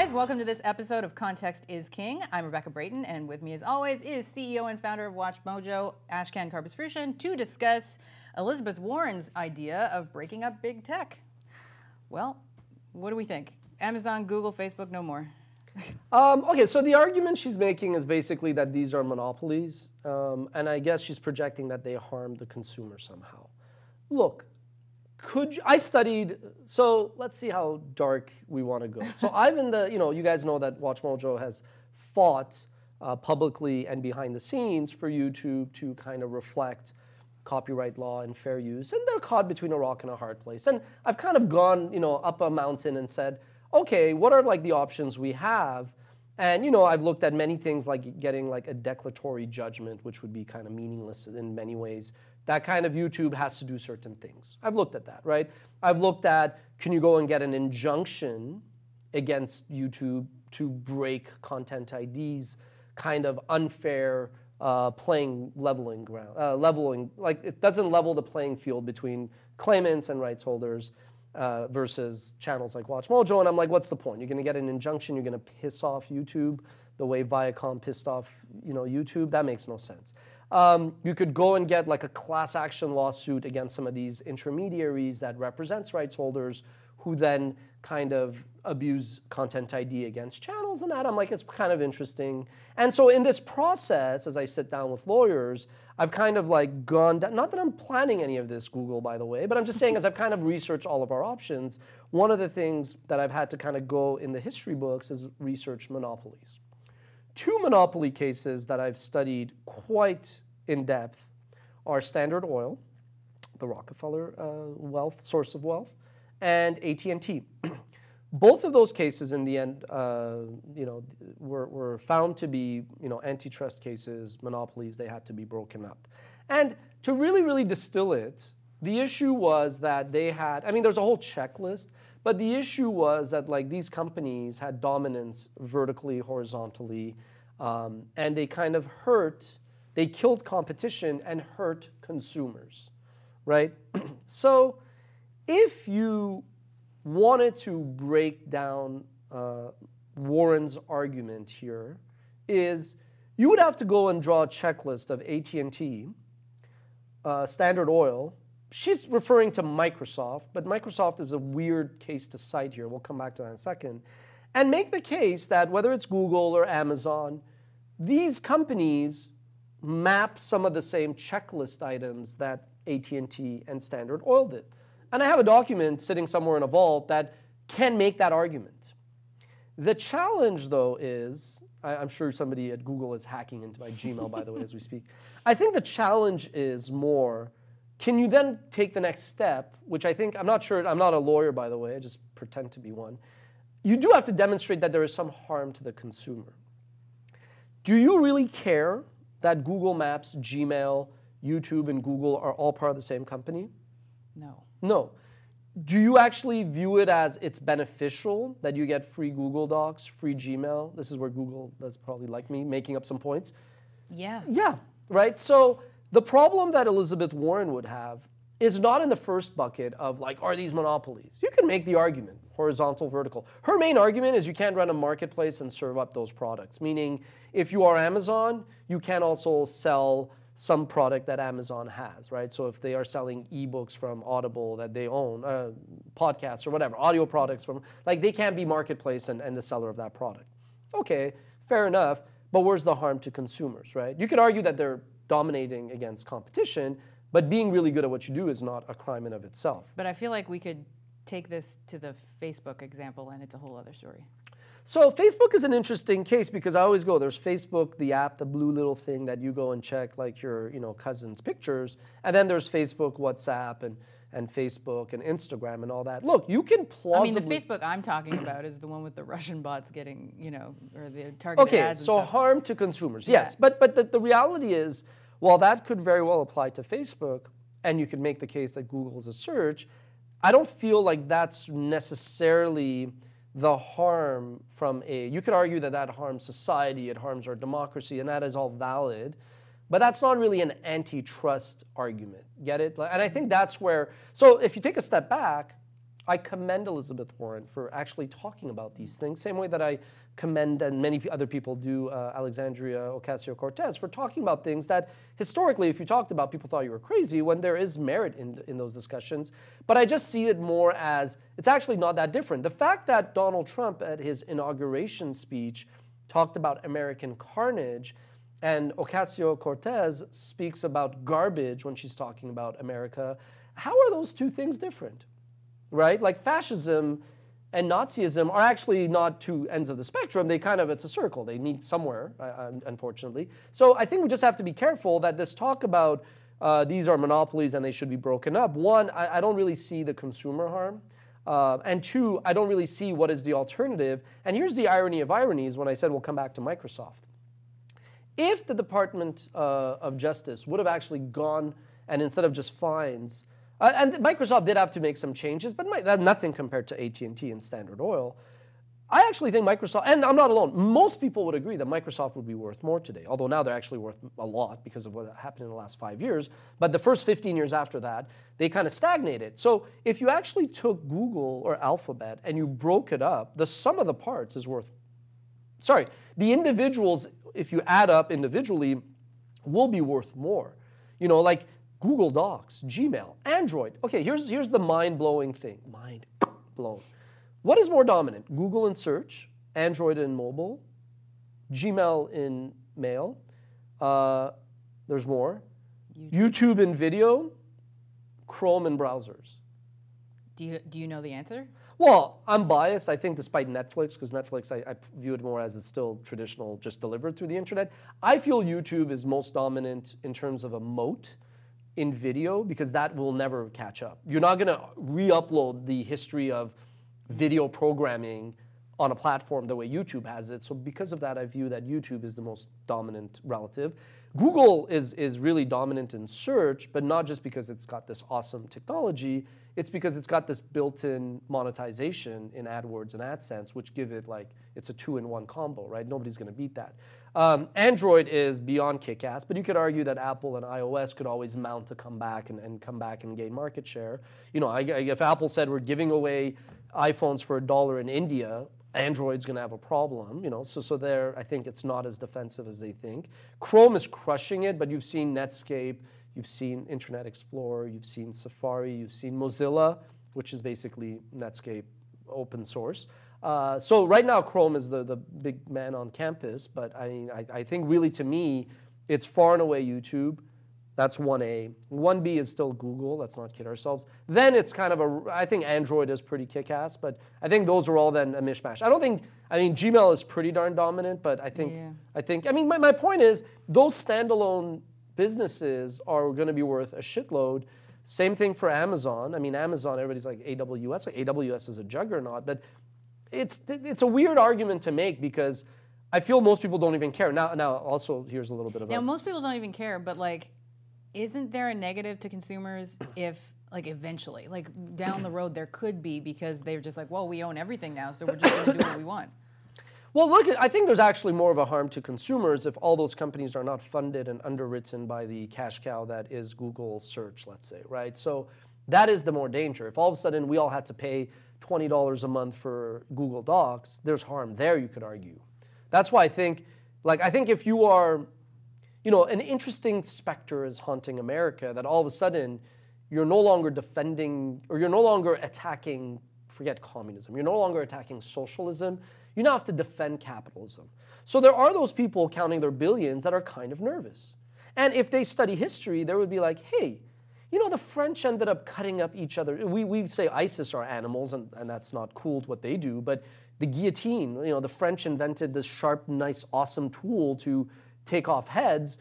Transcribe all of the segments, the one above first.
guys, welcome to this episode of Context is King. I'm Rebecca Brayton, and with me, as always, is CEO and founder of WatchMojo, Ashkan Karbasfrooshan, to discuss Elizabeth Warren's idea of breaking up big tech. Well, what do we think? Amazon, Google, Facebook, no more. Um, okay, so the argument she's making is basically that these are monopolies, um, and I guess she's projecting that they harm the consumer somehow. Look, could you, I studied? So let's see how dark we want to go. So I've in the, you know, you guys know that WatchMojo has fought uh, publicly and behind the scenes for YouTube to kind of reflect copyright law and fair use, and they're caught between a rock and a hard place. And I've kind of gone, you know, up a mountain and said, okay, what are like the options we have? And you know, I've looked at many things like getting like a declaratory judgment, which would be kind of meaningless in many ways. That kind of YouTube has to do certain things. I've looked at that, right? I've looked at can you go and get an injunction against YouTube to break content IDs, kind of unfair uh, playing leveling ground, uh, leveling like it doesn't level the playing field between claimants and rights holders uh, versus channels like WatchMojo. And I'm like, what's the point? You're going to get an injunction. You're going to piss off YouTube the way Viacom pissed off, you know, YouTube. That makes no sense. Um, you could go and get like a class action lawsuit against some of these intermediaries that represents rights holders who then kind of abuse content ID against channels and that. I'm like, it's kind of interesting. And so in this process, as I sit down with lawyers, I've kind of like gone down, not that I'm planning any of this, Google, by the way, but I'm just saying as I've kind of researched all of our options, one of the things that I've had to kind of go in the history books is research monopolies. Two monopoly cases that I've studied quite in depth are Standard Oil, the Rockefeller uh, wealth, source of wealth, and AT&T. Both of those cases, in the end, uh, you know, were, were found to be, you know, antitrust cases, monopolies. They had to be broken up. And to really, really distill it, the issue was that they had. I mean, there's a whole checklist, but the issue was that like these companies had dominance vertically, horizontally, um, and they kind of hurt. They killed competition and hurt consumers, right? so if you wanted to break down uh, Warren's argument here, is you would have to go and draw a checklist of AT&T, uh, Standard Oil. She's referring to Microsoft, but Microsoft is a weird case to cite here. We'll come back to that in a second. And make the case that whether it's Google or Amazon, these companies map some of the same checklist items that AT&T and Standard Oil did. And I have a document sitting somewhere in a vault that can make that argument. The challenge, though, is I, am sure somebody at Google is hacking into my Gmail, by the way, as we speak. I think the challenge is more can you then take the next step, which I think, I'm not sure, I'm not a lawyer, by the way, I just pretend to be one. You do have to demonstrate that there is some harm to the consumer. Do you really care that Google Maps, Gmail, YouTube, and Google are all part of the same company? No. No. Do you actually view it as it's beneficial that you get free Google Docs, free Gmail? This is where Google does probably like me making up some points. Yeah. Yeah, right? So the problem that Elizabeth Warren would have is not in the first bucket of like, are these monopolies? You can make the argument, horizontal, vertical. Her main argument is you can't run a marketplace and serve up those products, meaning if you are Amazon, you can also sell some product that Amazon has, right? So if they are selling ebooks from Audible that they own, uh, podcasts or whatever, audio products from, like they can't be marketplace and, and the seller of that product. Okay, fair enough, but where's the harm to consumers, right? You could argue that they're dominating against competition, but being really good at what you do is not a crime in of itself. But I feel like we could take this to the Facebook example and it's a whole other story. So Facebook is an interesting case because I always go, there's Facebook, the app, the blue little thing that you go and check like your you know, cousin's pictures. And then there's Facebook, WhatsApp, and, and Facebook and Instagram and all that. Look, you can plausibly... I mean, the Facebook I'm talking about is the one with the Russian bots getting, you know, or the targeted okay, ads so harm to consumers, yes. Yeah. But, but the, the reality is, while that could very well apply to Facebook, and you could make the case that Google is a search, I don't feel like that's necessarily the harm from a, you could argue that that harms society, it harms our democracy, and that is all valid. But that's not really an antitrust argument. Get it? And I think that's where, so if you take a step back, I commend Elizabeth Warren for actually talking about these things, same way that I commend, and many other people do, uh, Alexandria Ocasio Cortez for talking about things that historically, if you talked about, people thought you were crazy when there is merit in, in those discussions. But I just see it more as it's actually not that different. The fact that Donald Trump, at his inauguration speech, talked about American carnage. And Ocasio Cortez speaks about garbage when she's talking about America. How are those two things different? Right? Like fascism and Nazism are actually not two ends of the spectrum. They kind of, it's a circle. They meet somewhere, uh, unfortunately. So I think we just have to be careful that this talk about uh, these are monopolies and they should be broken up. One, I, I don't really see the consumer harm. Uh, and two, I don't really see what is the alternative. And here's the irony of ironies when I said we'll come back to Microsoft. If the Department uh, of Justice would have actually gone and instead of just fines, uh, and Microsoft did have to make some changes, but nothing compared to AT&T and Standard Oil. I actually think Microsoft, and I'm not alone, most people would agree that Microsoft would be worth more today, although now they're actually worth a lot because of what happened in the last five years. But the first 15 years after that, they kind of stagnated. So if you actually took Google or Alphabet and you broke it up, the sum of the parts is worth, sorry, the individuals, if you add up individually, will be worth more. You know, like Google Docs, Gmail, Android. Okay, here's, here's the mind blowing thing. Mind blown. What is more dominant? Google in search, Android in mobile, Gmail in mail. Uh, there's more. YouTube. YouTube in video, Chrome in browsers. Do you, do you know the answer? Well, I'm biased. I think, despite Netflix, because Netflix, I, I, view it more as it's still traditional, just delivered through the internet. I feel YouTube is most dominant in terms of a moat in video because that will never catch up. You're not going to re-upload the history of video programming on a platform the way YouTube has it. So because of that, I view that YouTube is the most dominant relative. Google is, is really dominant in search, but not just because it's got this awesome technology, it's because it's got this built-in monetization in AdWords and AdSense, which give it like, it's a two-in-one combo, right? Nobody's gonna beat that. Um, Android is beyond kick-ass, but you could argue that Apple and iOS could always mount to come back and, and come back and gain market share. You know, I, I, if Apple said we're giving away iPhones for a dollar in India, Android's going to have a problem, you know. So, so there, I think it's not as defensive as they think. Chrome is crushing it, but you've seen Netscape, you've seen Internet Explorer, you've seen Safari, you've seen Mozilla, which is basically Netscape open source. Uh, so right now, Chrome is the, the big man on campus, but I, mean, I, I think really to me, it's far and away YouTube. That's 1A. 1B is still Google. Let's not kid ourselves. Then it's kind of a, I think Android is pretty kick ass, but I think those are all then a mishmash. I don't think, I mean, Gmail is pretty darn dominant, but I think, yeah. I think, I mean, my, my point is those standalone businesses are going to be worth a shitload. Same thing for Amazon. I mean, Amazon, everybody's like AWS. Like AWS is a juggernaut, but it's it's a weird argument to make because I feel most people don't even care. Now, now also here's a little bit of. Now, a, most people don't even care, but like, isn't there a negative to consumers if like eventually, like down the road, there could be because they're just like, well, we own everything now, so we're just going to do what we want. Well, look, I think there's actually more of a harm to consumers if all those companies are not funded and underwritten by the cash cow that is Google search, let's say, right? So that is the more danger. If all of a sudden we all had to pay $20 a month for Google Docs, there's harm there, you could argue. That's why I think, like, I think if you are, you know, an interesting specter is haunting America, that all of a sudden you're no longer defending, or you're no longer attacking, forget communism, you're no longer attacking socialism, you now have to defend capitalism. So there are those people counting their billions that are kind of nervous. And if they study history, they would be like, hey, you know, the French ended up cutting up each other. We, we say ISIS are animals, and, and that's not cool what they do, but the guillotine, you know, the French invented this sharp, nice, awesome tool to take off heads.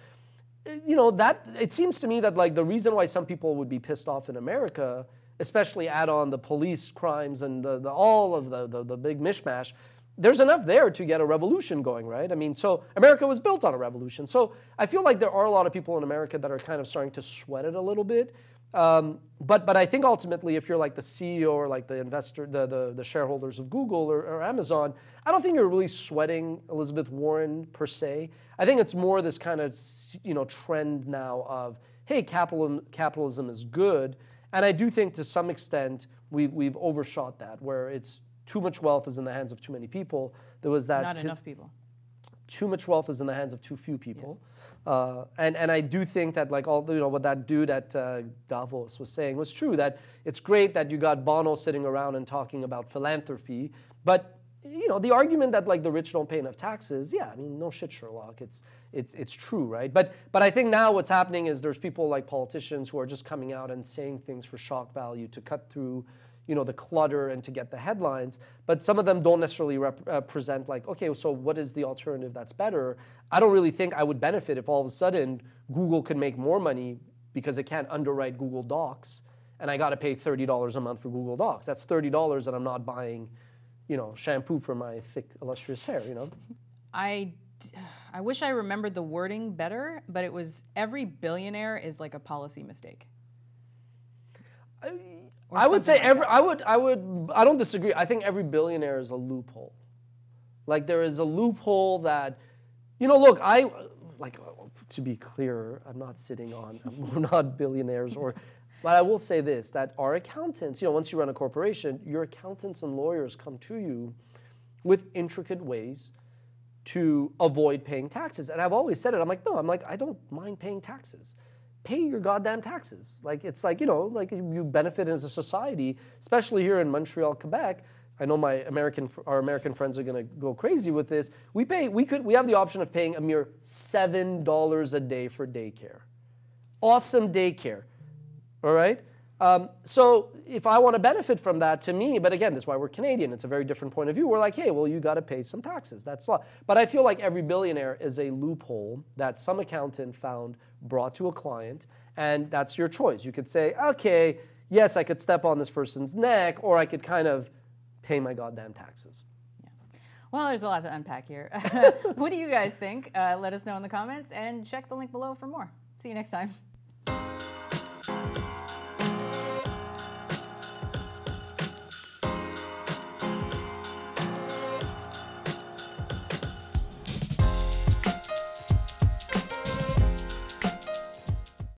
You know, that, it seems to me that like the reason why some people would be pissed off in America, especially add on the police crimes and the, the all of the, the, the big mishmash, there's enough there to get a revolution going, right? I mean, so America was built on a revolution. So I feel like there are a lot of people in America that are kind of starting to sweat it a little bit. Um, but but I think ultimately, if you're like the CEO or like the investor, the the, the shareholders of Google or, or, Amazon, I don't think you're really sweating Elizabeth Warren per se. I think it's more this kind of you know trend now of hey, capitalism capitalism is good, And I do think to some extent we've, we've overshot that, where it's too much wealth is in the hands of too many people. There was that Not enough people. too much wealth is in the hands of too few people. Uh, and, and I do think that like all you know what that dude at uh, Davos was saying was true that it's great that you got Bono sitting around and talking about philanthropy, but you know the argument that like the rich don't pay enough taxes, yeah, I mean no shit Sherlock, it's it's it's true, right? But but I think now what's happening is there's people like politicians who are just coming out and saying things for shock value to cut through you know the clutter and to get the headlines. But some of them don't necessarily rep- uh, present like okay so what is the alternative that's better? I don't really think i would benefit if all of a sudden google could make more money because it can't underwrite google docs and i got to pay $30 a month for google docs. That's $30 that i'm not buying you know shampoo for my thick illustrious hair you know I, I wish I remembered the wording better, but it was every billionaire is like a policy mistake. Or I would say like every. I would. I would. I don't disagree. I think every billionaire is a loophole. Like there is a loophole that, you know. Look, I like to be clear. I'm not sitting on. We're not billionaires or. But I will say this: that our accountants, you know, once you run a corporation, your accountants and lawyers come to you with intricate ways to avoid paying taxes. And I've always said it. I'm like, no. I'm like, I don't mind paying taxes pay your goddamn taxes. Like it's like you know, like you benefit as a society, especially here in Montreal, Quebec. I know my American, our American friends are going to go crazy with this. We pay, we could, we have the option of paying a mere seven dollars a day for daycare. Awesome daycare, all right. Um, so if I want to benefit from that, to me, but again, that's why we're Canadian. It's a very different point of view. We're like, hey, well, you got to pay some taxes. That's law. But I feel like every billionaire is a loophole that some accountant found brought to a client, and that's your choice. You could say, okay, yes, I could step on this person's neck, or I could kind of pay my goddamn taxes. Well, there's a lot to unpack here. what do you guys think? Uh, let us know in the comments and check the link below for more. See you next time.